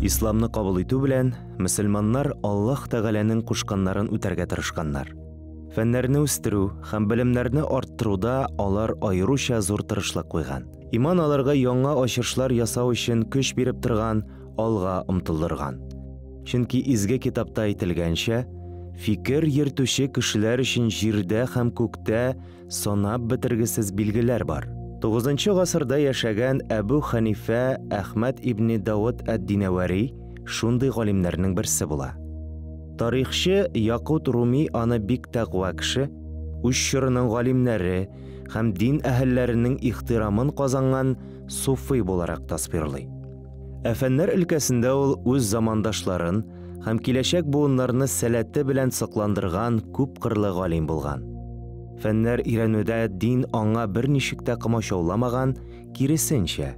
исламны кабул итү белән мөселманнар аллаһ тәгаләнең кушканнарын үтәргә тырышканнар. Фәннәрне үстерү һәм белемнәрне арттыруда алар аеруча зур тырышлык куйган. Иман аларга яңа ясау өчен көч биреп торган алга омтылдырган. Чөнки изге китапта әйтелгәнчә фикер йөртүче кешеләр өчен җирдә һәм күктә санап бетергесез билгеләр бар 9 гасырда яшәгән Әбу Ханифа Әхмәд ибн Дауд әд-Динавари шундый галимнәрнең берсе була. Тарихчы Якут Руми аны бик тәкъва кеше, үз чорының галимнәре һәм дин әһелләренең ихтирамын казанган суфи буларак тасвирлый. Әфәннәр өлкәсендә ул үз замандашларын һәм киләчәк буыннарны сәләте белән сакландырган күп кырлы галим булган фәннәр өйрәнүдә дин аңа бер ничек тә комачауламаган, киресенчә,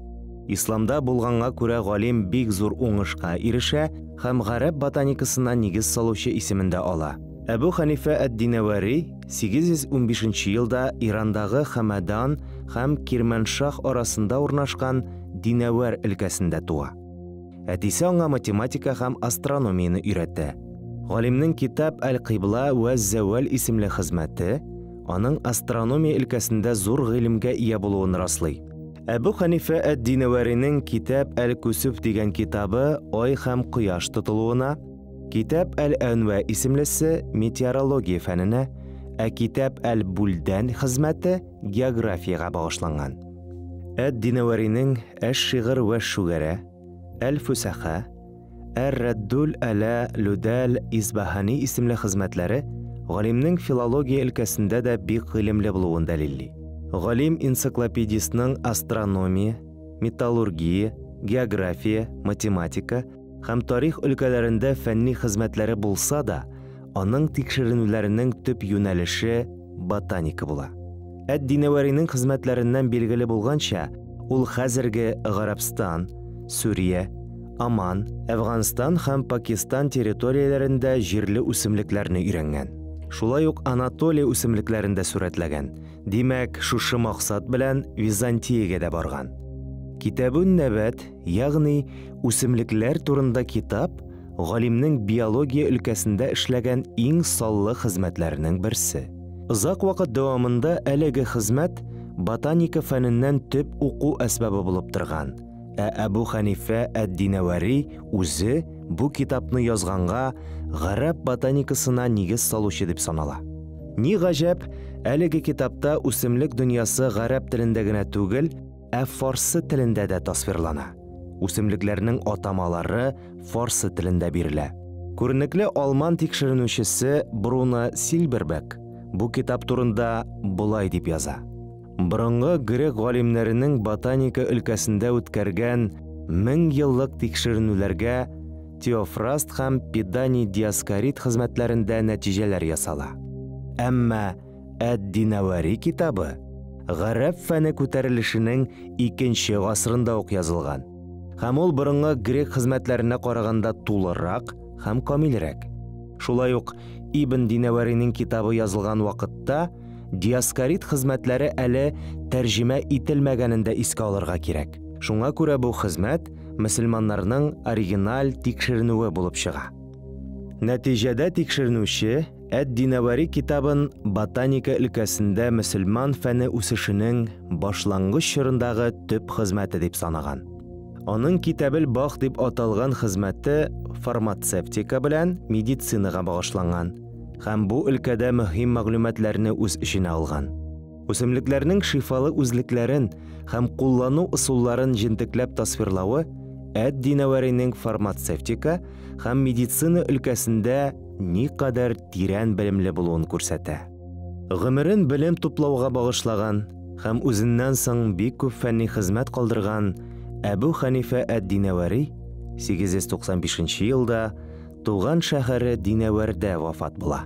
исламда булганга күрә галим бик зур уңышка ирешә һәм гарәп ботаникасына нигез салучы исемендә ала. Әбу Ханифа әд-Динавари 815 елда Ирандагы Хамадан һәм Кирманшах арасында урнашкан Динавар өлкәсендә туа. Әтисе аңа математика һәм астрономияны өйрәтә. Галимнең китап Әл-Кибла ва Завал исемле хезмәте аның астрономия өлкәсендә зур гыйлемгә ия булуын раслый. Әбу Ханифа әд-Динаваринең Китап әл-Кусуф дигән китабы ай һәм кояш тотылуына, Китап әл-Анва исемлесе метеорология фәненә, ә Китап әл-Бульдан хезмәте географияга багышланган. Әд-Динаваринең Әш-Шигыр ва Шугара, Әл-Фусаха, Әр-Раддул әлә Людал Избахани исемле хезмәтләре галимнең филология өлкәсендә дә бик гыйлемле булуын дәлилли. Галим энциклопедистның астрономия, металлургия, география, математика һәм тарих өлкәләрендә фәнни хезмәтләре булса да, аның тикшеренүләренең төп юнәлеше ботаника була. Әд-Динаваринең хезмәтләреннән билгеле булганча, ул хәзерге Гарабстан, Сүрия, Аман, Әфганстан һәм Пакистан территорияләрендә җирле үсемлекләрне өйрәнгән. Шулай ук Анатолия үсемлекләрендә сүрәтләгән. Димәк, шушы максат белән Византиягә дә барган. Китабун Нәбәт, ягъни үсемлекләр турында китап, галимнең биология өлкәсендә эшләгән иң саллы хезмәтләренең берсе. Озак вакыт дәвамында әлеге хезмәт ботаника фәненнән төп уку әсбабы булып торган. Ә Әбу Ханифа әд-Динавари үзе бу китапны язганга гарәп ботаникасына нигез салучы дип санала. Ни гаҗәп, әлеге китапта үсемлек дөньясы гарәп телендә генә түгел, ә фарсы телендә дә тасвирлана. Үсемлекләрнең атамалары фарсы телендә бирелә. Күренекле алман тикшеренүчесе Бруно Сильбербек бу китап турында булай дип яза. Борынгы грек галимнәренең ботаника өлкәсендә үткәргән мең еллык тикшеренүләргә Теофраст һәм Педани Диаскорид хезмәтләрендә нәтиҗәләр ясала. Әмма Әд-Динавари китабы гарәп фәне күтәрелешенең 2нче гасырында ук язылган. Һәм ул борынгы грек хезмәтләренә караганда тулырак һәм камилрәк. Шулай ук Ибн Динаваринең китабы язылган вакытта Диаскорид хезмәтләре әле тәрҗемә ителмәгәнендә искә алырга кирәк. Шуңа күрә бу хезмәт мөселманнарның оригиналь тикшеренүе булып чыга. Нәтиҗәдә тикшеренүче Әд-Динавари китабын ботаника өлкәсендә мөселман фәне үсешенең башлангыч чорындагы төп хезмәте дип санаган. Аның китабел бах дип аталган хезмәте фармацевтика белән медицинага багышланган һәм бу өлкәдә мөһим мәгълүматларны үз иченә алган. Үсемлекләрнең шифалы үзлекләрен һәм куллану ысулларын җентекләп тасвирлавы Әд Динаваринең фармацевтика һәм медицина өлкәсендә ни кадәр тирән белемле булуын күрсәтә. Гомерен белем туплауга багышлаган һәм үзеннән соң бик күп фәнни хезмәт калдырган Әбу Ханифа Әд Динавари 895 елда туган шәһәре Динаварда вафат була.